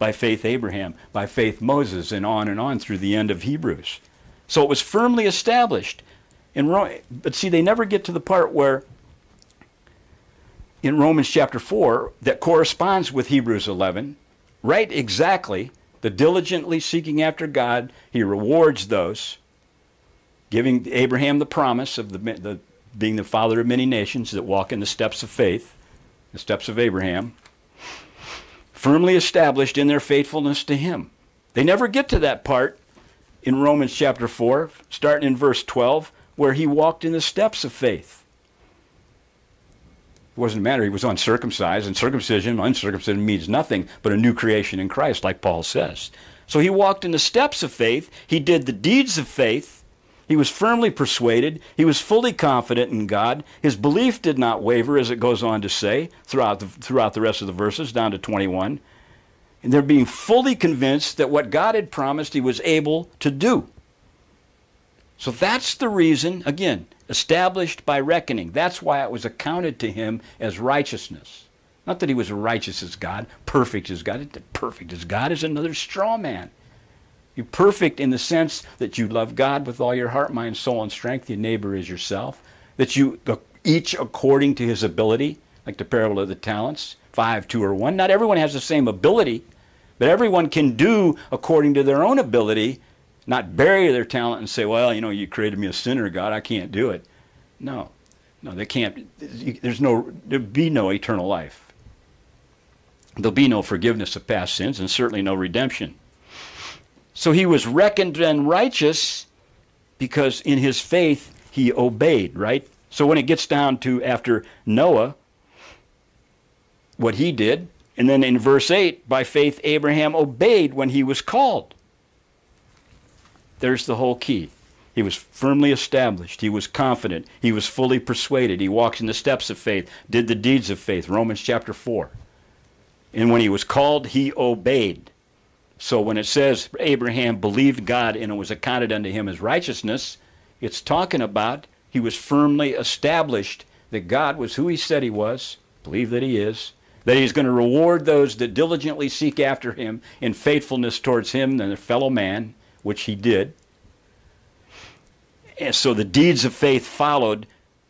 by faith Abraham, by faith Moses, and on and on through the end of Hebrews. So it was firmly established. In Ro- but see, they never get to the part where in Romans chapter 4 that corresponds with Hebrews 11, right exactly, the diligently seeking after God, he rewards those, giving Abraham the promise of the, the, being the father of many nations that walk in the steps of faith, the steps of Abraham, firmly established in their faithfulness to him. They never get to that part in Romans chapter 4, starting in verse 12, where he walked in the steps of faith. It wasn't a matter. He was uncircumcised, and circumcision, uncircumcision means nothing but a new creation in Christ, like Paul says. So he walked in the steps of faith. He did the deeds of faith. He was firmly persuaded. He was fully confident in God. His belief did not waver, as it goes on to say throughout the, throughout the rest of the verses, down to 21. And they're being fully convinced that what God had promised he was able to do. So that's the reason, again, established by reckoning. That's why it was accounted to him as righteousness. Not that he was righteous as God, perfect as God. Perfect as God is another straw man. You're perfect in the sense that you love God with all your heart, mind, soul, and strength. Your neighbor is yourself. That you each according to his ability, like the parable of the talents, five, two, or one. Not everyone has the same ability, but everyone can do according to their own ability not bury their talent and say, well, you know, you created me a sinner, God, I can't do it. No, no, they can't. There's no, there'll be no eternal life. There'll be no forgiveness of past sins and certainly no redemption. So he was reckoned and righteous because in his faith he obeyed, right? So when it gets down to after Noah, what he did, and then in verse 8, by faith Abraham obeyed when he was called. There's the whole key. He was firmly established. He was confident. He was fully persuaded. He walks in the steps of faith, did the deeds of faith. Romans chapter 4. And when he was called, he obeyed. So when it says Abraham believed God and it was accounted unto him as righteousness, it's talking about he was firmly established that God was who he said he was, believe that he is, that he's going to reward those that diligently seek after him in faithfulness towards him and their fellow man, which he did. And so the deeds of faith followed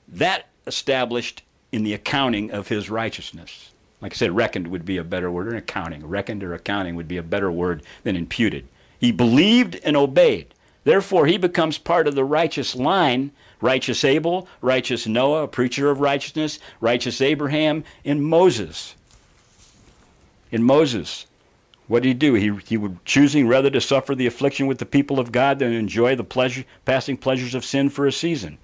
that established in the accounting of his righteousness. Like I said, reckoned would be a better word, or accounting. Reckoned or accounting would be a better word than imputed. He believed and obeyed. Therefore, he becomes part of the righteous line righteous Abel, righteous Noah, a preacher of righteousness, righteous Abraham, and Moses. In Moses, what did he do? He, he was choosing rather to suffer the affliction with the people of God than enjoy the pleasure, passing pleasures of sin for a season.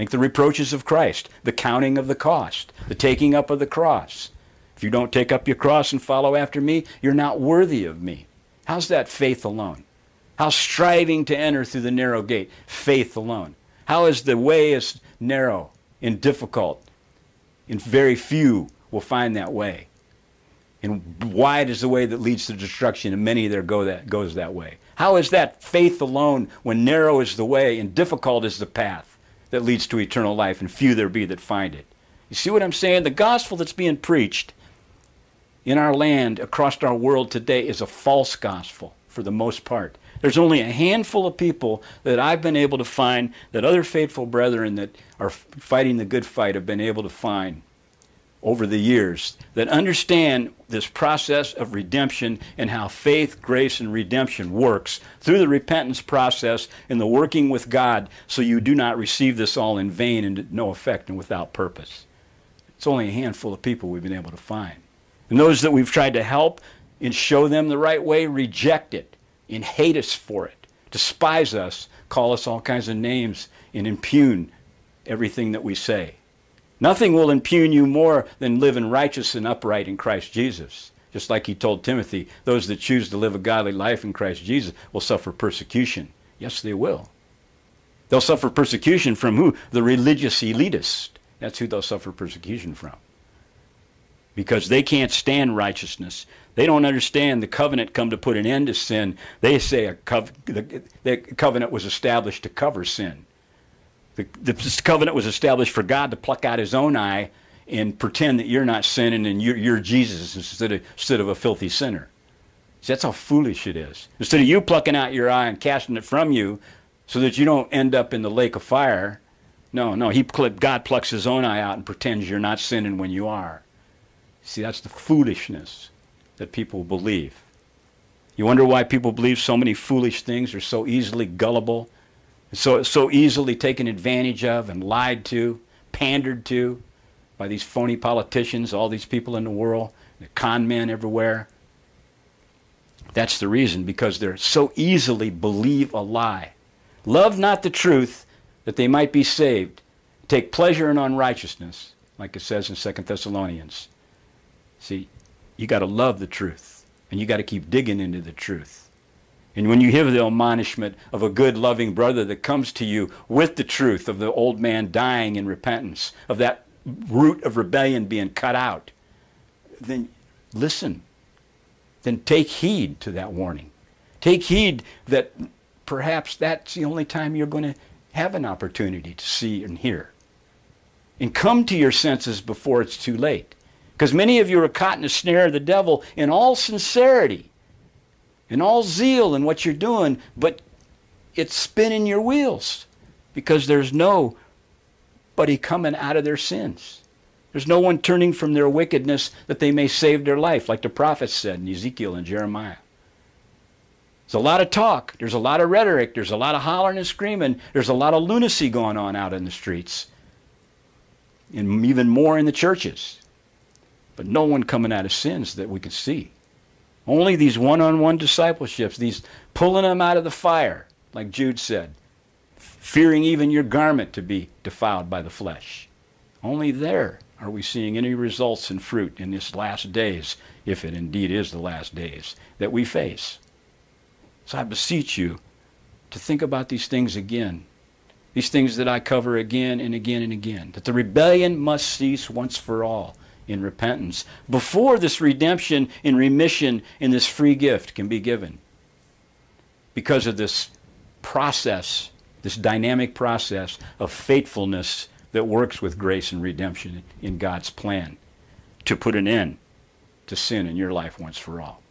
Think the reproaches of Christ, the counting of the cost, the taking up of the cross. If you don't take up your cross and follow after me, you're not worthy of me. How's that faith alone? How striving to enter through the narrow gate? Faith alone. How is the way is narrow and difficult? And very few will find that way. And wide is the way that leads to destruction, and many there go that goes that way. How is that faith alone when narrow is the way and difficult is the path that leads to eternal life, and few there be that find it? You see what I'm saying? The gospel that's being preached in our land, across our world today, is a false gospel for the most part. There's only a handful of people that I've been able to find, that other faithful brethren that are fighting the good fight have been able to find over the years that understand this process of redemption and how faith, grace, and redemption works through the repentance process and the working with God so you do not receive this all in vain and no effect and without purpose. It's only a handful of people we've been able to find. And those that we've tried to help and show them the right way reject it and hate us for it, despise us, call us all kinds of names, and impugn everything that we say. Nothing will impugn you more than living righteous and upright in Christ Jesus. Just like he told Timothy, those that choose to live a godly life in Christ Jesus will suffer persecution. Yes, they will. They'll suffer persecution from who? The religious elitist. That's who they'll suffer persecution from. Because they can't stand righteousness. They don't understand the covenant come to put an end to sin. They say a cov- the, the covenant was established to cover sin. The, the covenant was established for God to pluck out his own eye and pretend that you're not sinning and you're, you're Jesus instead of, instead of a filthy sinner. See, that's how foolish it is. Instead of you plucking out your eye and casting it from you so that you don't end up in the lake of fire, no, no, he, God plucks his own eye out and pretends you're not sinning when you are. See, that's the foolishness that people believe. You wonder why people believe so many foolish things are so easily gullible, so, so easily taken advantage of and lied to, pandered to by these phony politicians, all these people in the world, the con men everywhere. That's the reason, because they're so easily believe a lie. Love not the truth, that they might be saved. Take pleasure in unrighteousness, like it says in 2 Thessalonians. See, you got to love the truth, and you got to keep digging into the truth. And when you hear the admonishment of a good, loving brother that comes to you with the truth of the old man dying in repentance, of that root of rebellion being cut out, then listen. Then take heed to that warning. Take heed that perhaps that's the only time you're going to have an opportunity to see and hear. And come to your senses before it's too late. Because many of you are caught in the snare of the devil in all sincerity, in all zeal in what you're doing, but it's spinning your wheels because there's nobody coming out of their sins. There's no one turning from their wickedness that they may save their life, like the prophets said in Ezekiel and Jeremiah. There's a lot of talk. There's a lot of rhetoric. There's a lot of hollering and screaming. There's a lot of lunacy going on out in the streets. And even more in the churches. But no one coming out of sins that we can see. Only these one on one discipleships, these pulling them out of the fire, like Jude said, fearing even your garment to be defiled by the flesh. Only there are we seeing any results and fruit in this last days, if it indeed is the last days, that we face. So I beseech you to think about these things again. These things that I cover again and again and again. That the rebellion must cease once for all in repentance before this redemption and remission in this free gift can be given. Because of this process, this dynamic process of faithfulness that works with grace and redemption in God's plan to put an end to sin in your life once for all.